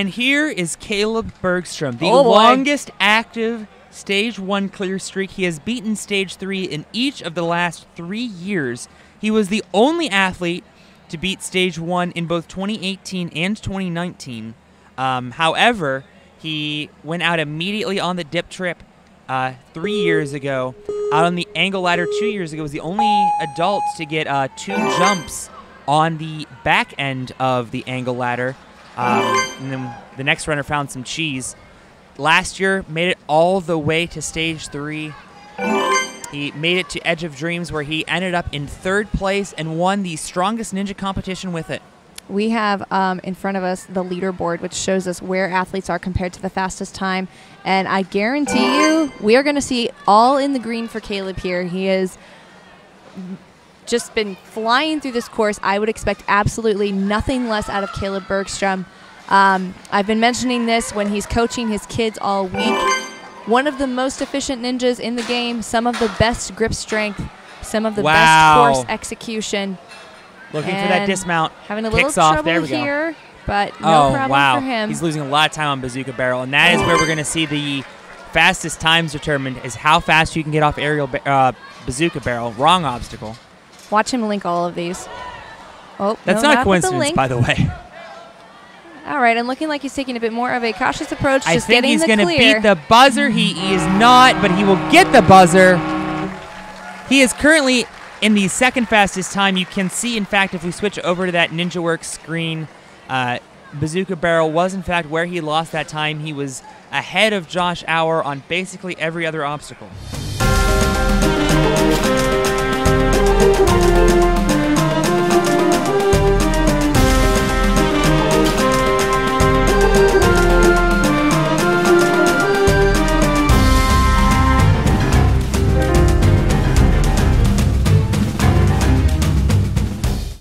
And here is Caleb Bergstrom, the Oh, longest active stage one clear streak. He has beaten stage three in each of the last three years. He was the only athlete to beat stage one in both 2018 and 2019. Um, however, he went out immediately on the dip trip uh, three years ago. Out on the angle ladder two years ago was the only adult to get uh, two jumps on the back end of the angle ladder. Um, and then the next runner found some cheese. Last year, made it all the way to stage three. He made it to Edge of Dreams, where he ended up in third place and won the strongest ninja competition with it. We have um, in front of us the leaderboard, which shows us where athletes are compared to the fastest time. And I guarantee you, we are going to see all in the green for Caleb here. He has just been flying through this course. I would expect absolutely nothing less out of Caleb Bergstrom. Um, I've been mentioning this when he's coaching his kids all week. One of the most efficient ninjas in the game, some of the best grip strength, some of the Wow. best course execution. Looking for that dismount. Having a little trouble There we go. here, but no oh problem wow! for him. He's losing a lot of time on Bazooka Barrel, and that is where we're going to see the fastest times determined. Is how fast you can get off aerial ba- uh, Bazooka Barrel. Wrong obstacle. Watch him link all of these. Oh, That's no, not a with the coincidence, by the way. All right, and looking like he's taking a bit more of a cautious approach, to. I think he's gonna beat the buzzer. He is not, but he will get the buzzer. He is currently in the second fastest time. You can see, in fact, if we switch over to that NinjaWorks screen, uh, Bazooka Barrel was, in fact, where he lost that time. He was ahead of Josh Hour on basically every other obstacle. Thank you.